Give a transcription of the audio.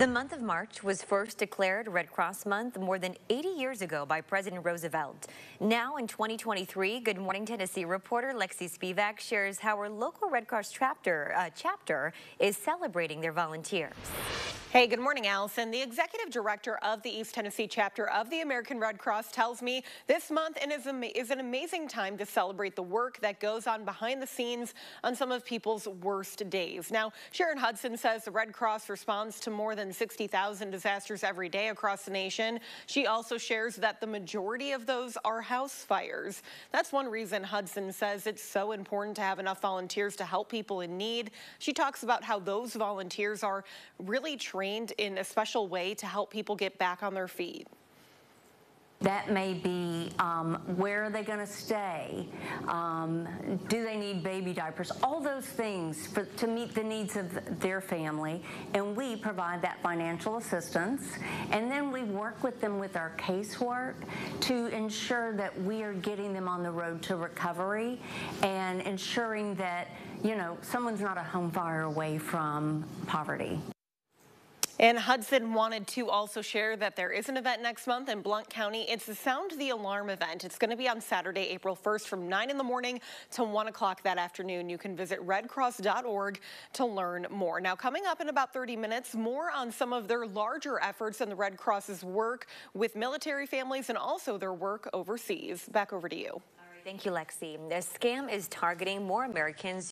The month of March was first declared Red Cross Month more than 80 years ago by President Roosevelt. Now in 2023, Good Morning Tennessee reporter Lexi Spivak shares how her local Red Cross chapter, uh, chapter is celebrating their volunteers. Hey, good morning, Allison. The executive director of the East Tennessee chapter of the American Red Cross tells me this month is, an amazing time to celebrate the work that goes on behind the scenes on some of people's worst days. Now, Sharon Hudson says the Red Cross responds to more than 60,000 disasters every day across the nation. She also shares that the majority of those are house fires. That's one reason Hudson says it's so important to have enough volunteers to help people in need. She talks about how those volunteers are really trained trained in a special way to help people get back on their feet? That may be um, where are they going to stay? Um, do they need baby diapers? All those things for, to meet the needs of their family. And we provide that financial assistance. And then we work with them with our casework to ensure that we are getting them on the road to recovery and ensuring that, you know, someone's not a home fire away from poverty. And Hudson wanted to also share that there is an event next month in Blount County. It's the Sound the Alarm event. It's going to be on Saturday, April 1st from 9 in the morning to 1 o'clock that afternoon. You can visit redcross.org to learn more. Now, coming up in about 30 minutes, more on some of their larger efforts and the Red Cross's work with military families and also their work overseas. Back over to you. Thank you, Lexi. The scam is targeting more Americans